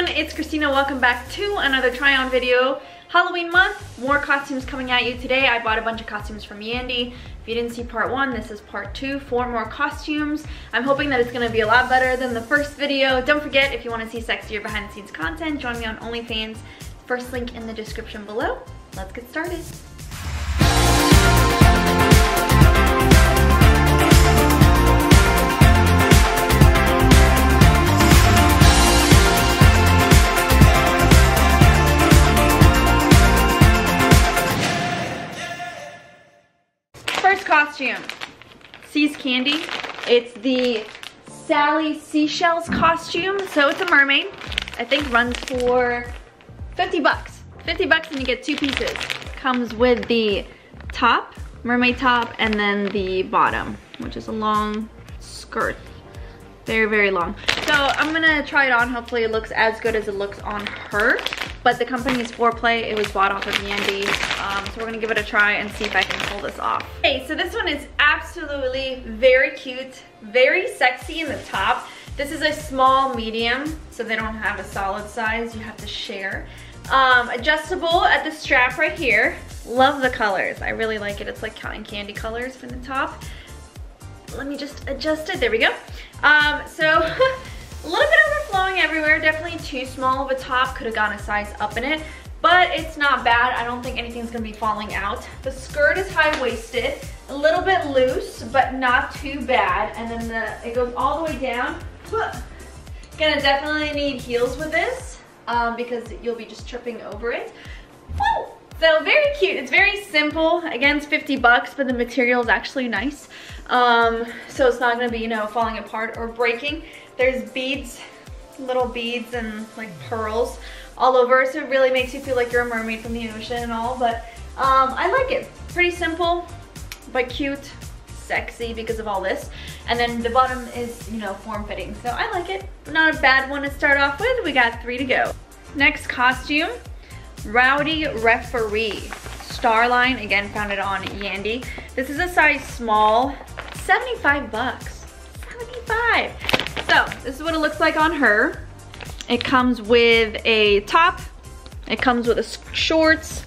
everyone, it's Christina. Welcome back to another try on video. Halloween month, more costumes coming at you today. I bought a bunch of costumes from Yandy. If you didn't see part one, this is part two, four more costumes. I'm hoping that it's gonna be a lot better than the first video. Don't forget, if you wanna see sexier behind the scenes content, join me on OnlyFans. First link in the description below. Let's get started. Costume, Seas Candy. It's the Sally Seashells costume. So it's a mermaid. I think runs for 50 bucks. 50 bucks and you get two pieces. Comes with the top, mermaid top, and then the bottom, which is a long skirt. Very, very long. So I'm gonna try it on. Hopefully it looks as good as it looks on her. But the company's ForPlay. It was bought off of Yandy. Um, so we're gonna give it a try and see if I can pull this off. Okay, so this one is absolutely very cute, very sexy in the top. This is a small medium, so they don't have a solid size. You have to share. Um, adjustable at the strap right here. Love the colors. I really like it. It's like cotton candy colors from the top. Let me just adjust it. There we go. Um, so a little bit overflowing everywhere. Definitely too small of a top. Could have gone a size up in it. But it's not bad. I don't think anything's to be falling out. The skirt is high-waisted. A little bit loose, but not too bad. And then the, it goes all the way down. Gonna definitely need heels with this um, because you'll be just tripping over it. Woo! So very cute. It's very simple. Again, it's 50 bucks, but the material is actually nice. Um, so it's not gonna be, you know, falling apart or breaking. There's beads, little beads and like pearls all over. So it really makes you feel like you're a mermaid from the ocean and all. But um, I like it. Pretty simple, but cute, sexy because of all this. And then the bottom is, you know, form-fitting. So I like it. Not a bad one to start off with. We got three to go. Next costume, Rowdy Referee. Starline, again, found it on Yandy. This is a size small, 75 bucks. 75. So, this is what it looks like on her. It comes with a top. It comes with a shorts.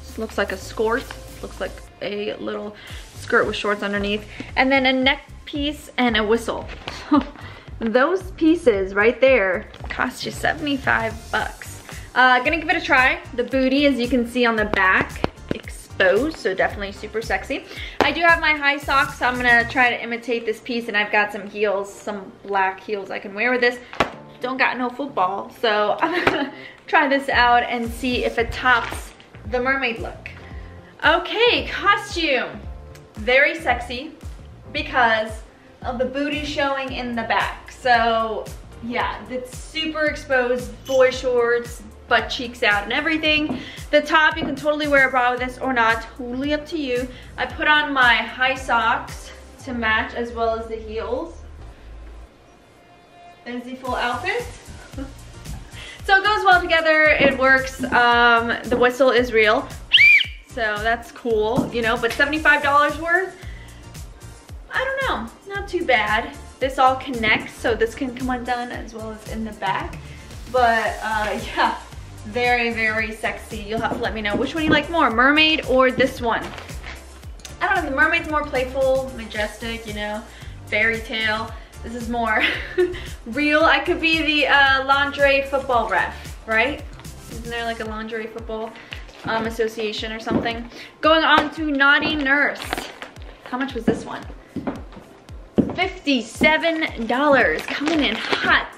This looks like a skirt. Looks like a little skirt with shorts underneath. And then a neck piece and a whistle. Those pieces right there cost you 75 bucks. Uh, gonna give it a try. The booty, as you can see on the back, exposed, so definitely super sexy. I do have my high socks, so I'm gonna try to imitate this piece, and I've got some heels, some black heels I can wear with this. Don't got no football, so I'm gonna try this out and see if it tops the mermaid look. Okay, costume. Very sexy because of the booty showing in the back. So yeah, it's super exposed, boy shorts, butt cheeks out and everything. The top, you can totally wear a bra with this or not, totally up to you. I put on my high socks to match as well as the heels. There's the full outfit. so it goes well together, it works. Um, the whistle is real, so that's cool, you know, but $75 worth, I don't know, not too bad. This all connects, so this can come undone as well as in the back. But uh, yeah, very, very sexy. You'll have to let me know which one you like more, mermaid or this one. I don't know, the mermaid's more playful, majestic, you know, fairy tale. This is more real. I could be the uh, lingerie football ref, right? Isn't there like a lingerie football um, association or something? Going on to Naughty Nurse. How much was this one? $57, coming in hot.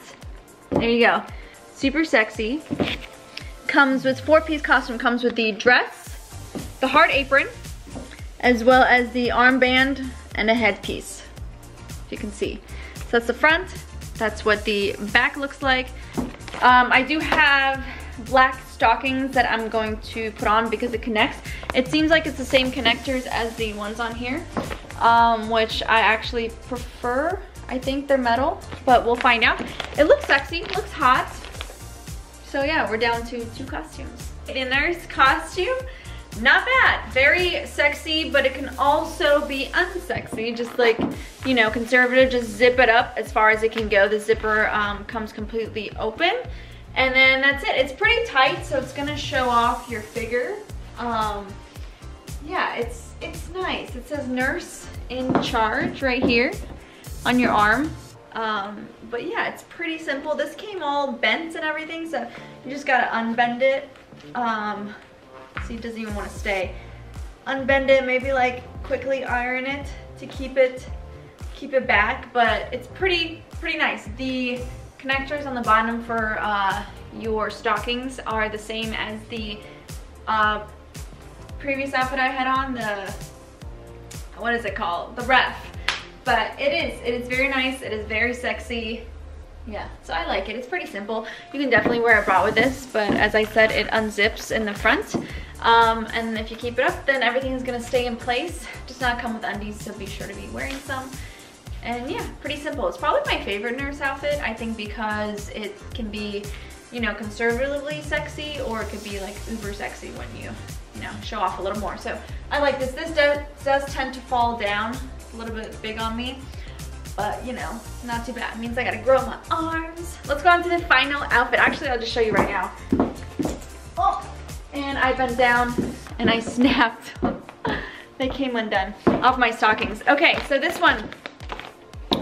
There you go, super sexy. Comes with four-piece costume, comes with the dress, the hard apron, as well as the armband and a headpiece, if you can see. So that's the front, that's what the back looks like. Um, I do have black stockings that I'm going to put on because it connects. It seems like it's the same connectors as the ones on here um, which I actually prefer. I think they're metal, but we'll find out. It looks sexy, looks hot. So yeah, we're down to two costumes. The nurse costume, not bad. Very sexy, but it can also be unsexy. Just like, you know, conservative, just zip it up as far as it can go. The zipper um, comes completely open. And then that's it. It's pretty tight, so it's gonna show off your figure. Um, yeah, it's it's nice. It says nurse in charge right here on your arm. Um, but yeah, it's pretty simple. This came all bent and everything, so you just gotta unbend it. Um, see, it doesn't even wanna stay. Unbend it, maybe like quickly iron it to keep it keep it back, but it's pretty pretty nice. The connectors on the bottom for uh, your stockings are the same as the uh, previous outfit I had on, the, what is it called? The ref. But it is, it is very nice, it is very sexy. Yeah, so I like it. It's pretty simple. You can definitely wear a bra with this, but as I said, it unzips in the front. Um, and if you keep it up, then everything is gonna stay in place. Does not come with undies, so be sure to be wearing some. And yeah, pretty simple. It's probably my favorite nurse outfit, I think because it can be, you know, conservatively sexy or it could be like uber sexy when you you know, show off a little more. So I like this. This does, does tend to fall down a little bit big on me, but you know, not too bad. It means I gotta grow my arms. Let's go on to the final outfit. Actually, I'll just show you right now. Oh, and I bent down and I snapped. they came undone off my stockings. Okay, so this one,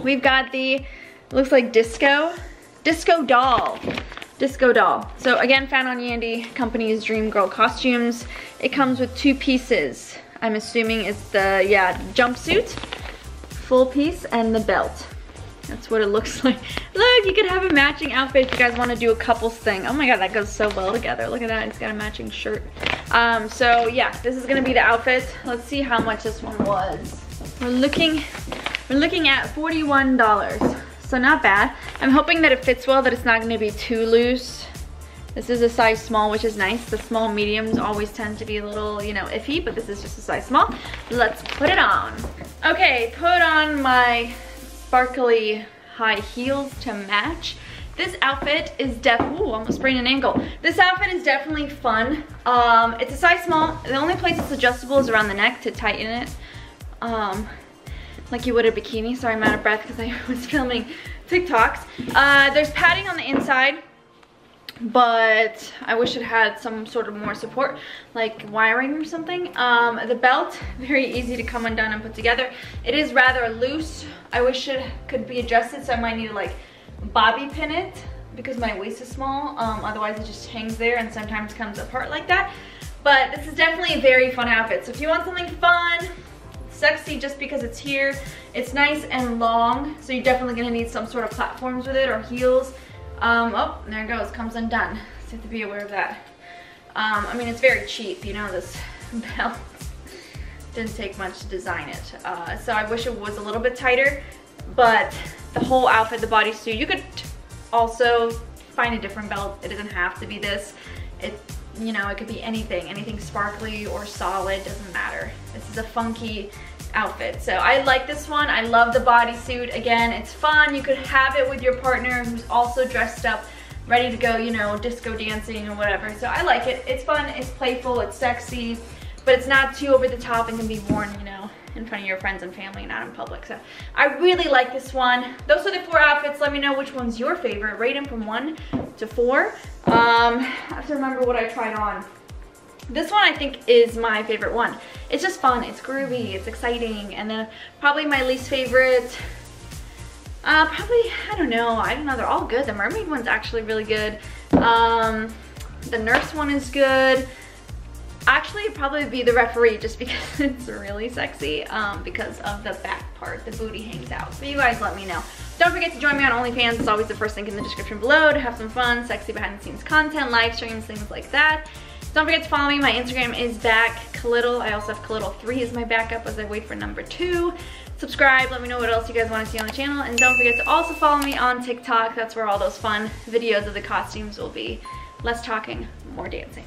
we've got the, looks like disco, disco doll disco doll. So again, found on Yandy Company's Dream Girl Costumes. It comes with two pieces. I'm assuming it's the, yeah, jumpsuit, full piece, and the belt. That's what it looks like. Look, you could have a matching outfit if you guys want to do a couples thing. Oh my god, that goes so well together. Look at that, it's got a matching shirt. Um, so yeah, this is gonna be the outfit. Let's see how much this one was. We're looking, we're looking at $41 so not bad. I'm hoping that it fits well, that it's not gonna be too loose. This is a size small, which is nice. The small mediums always tend to be a little, you know, iffy, but this is just a size small. Let's put it on. Okay, put on my sparkly high heels to match. This outfit is def, ooh, almost sprained an ankle. This outfit is definitely fun. Um, it's a size small. The only place it's adjustable is around the neck to tighten it. Um, like you would a bikini. Sorry, I'm out of breath because I was filming TikToks. Uh, there's padding on the inside, but I wish it had some sort of more support, like wiring or something. Um, the belt, very easy to come undone and put together. It is rather loose. I wish it could be adjusted, so I might need to like bobby pin it because my waist is small. Um, otherwise it just hangs there and sometimes comes apart like that. But this is definitely a very fun outfit. So if you want something fun, sexy just because it's here. It's nice and long, so you're definitely gonna need some sort of platforms with it or heels. Um, oh, there it goes, comes undone. So you have to be aware of that. Um, I mean, it's very cheap, you know, this belt. Didn't take much to design it. Uh, so I wish it was a little bit tighter, but the whole outfit, the bodysuit, you could also find a different belt. It doesn't have to be this. It you know, it could be anything, anything sparkly or solid, doesn't matter. This is a funky outfit. So I like this one. I love the bodysuit. Again, it's fun. You could have it with your partner who's also dressed up, ready to go, you know, disco dancing or whatever. So I like it. It's fun, it's playful, it's sexy, but it's not too over the top and can be worn, you know, in front of your friends and family and out in public. So I really like this one. Those are the four outfits. Let me know which one's your favorite. Rate them from one to four. Um, I have to remember what I tried on. This one I think is my favorite one. It's just fun, it's groovy, it's exciting, and then probably my least favorite, uh, probably, I don't know, I don't know, they're all good. The mermaid one's actually really good. Um, the nurse one is good. Actually, probably be the referee just because it's really sexy um, because of the back part, the booty hangs out. So you guys let me know. Don't forget to join me on OnlyFans. It's always the first link in the description below to have some fun, sexy behind the scenes content, live streams, things like that. Don't forget to follow me. My Instagram is back Khalittle. I also have Khalittle3 as my backup as I wait for number two. Subscribe. Let me know what else you guys want to see on the channel. And don't forget to also follow me on TikTok. That's where all those fun videos of the costumes will be. Less talking, more dancing.